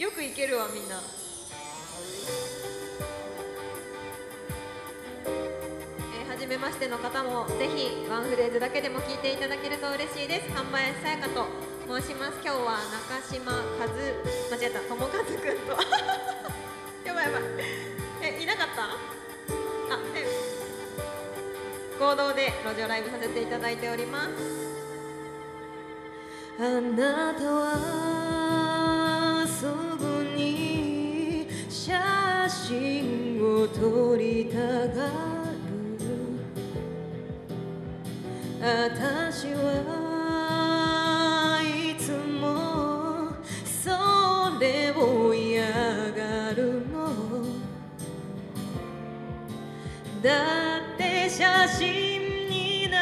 よくいけるわみんな。え、初めましての方もぜひワンフレーズだけでも聞いていただけると嬉しいです。神林さやかと申します。今日は中島和間違えた。友和くんと。やばいやばい。えいなかった？あえ合同で路上ライブさせていただいております。あなたは私はいつもそれを嫌がるの。だって写真にな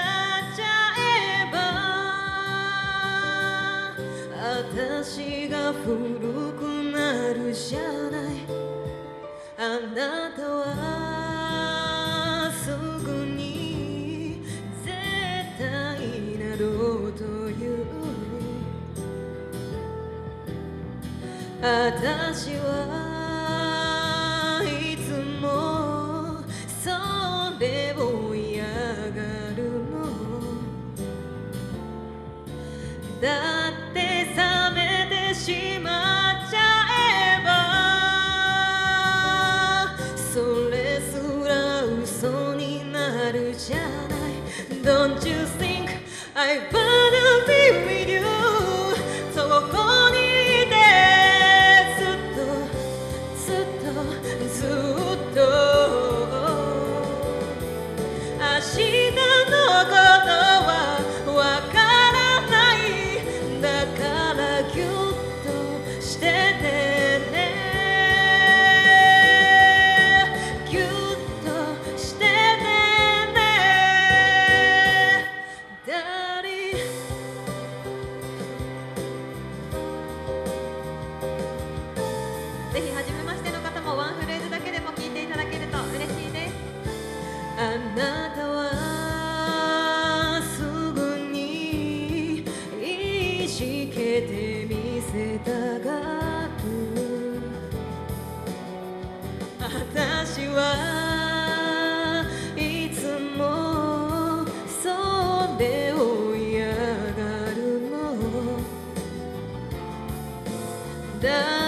っちゃえば私が古く私はぜひ初めましての方もワンフレーズだけでも聞いていただけると嬉しいです。あなたはすぐにいじけてみせたがる私はいつもそれを嫌がるの。だ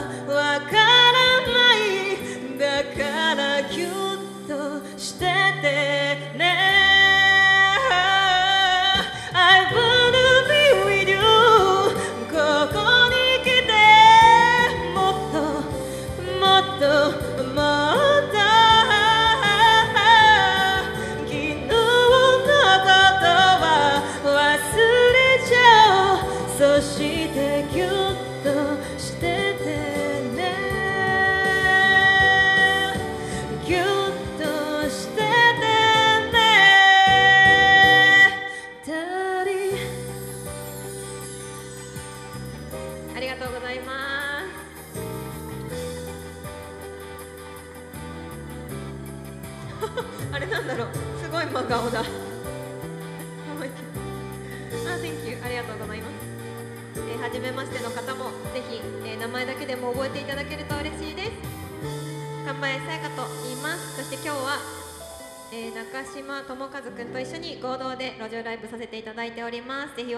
ざいます。あれなんだろう。すごい真顔だ。あ Thank you ありがとうございます。えー、初めましての方もぜひ、えー、名前だけでも覚えていただけると嬉しいです。神林さやかと言います。そして今日は、えー、中島智和くんと一緒に合同で路上ライブさせていただいております。ぜひ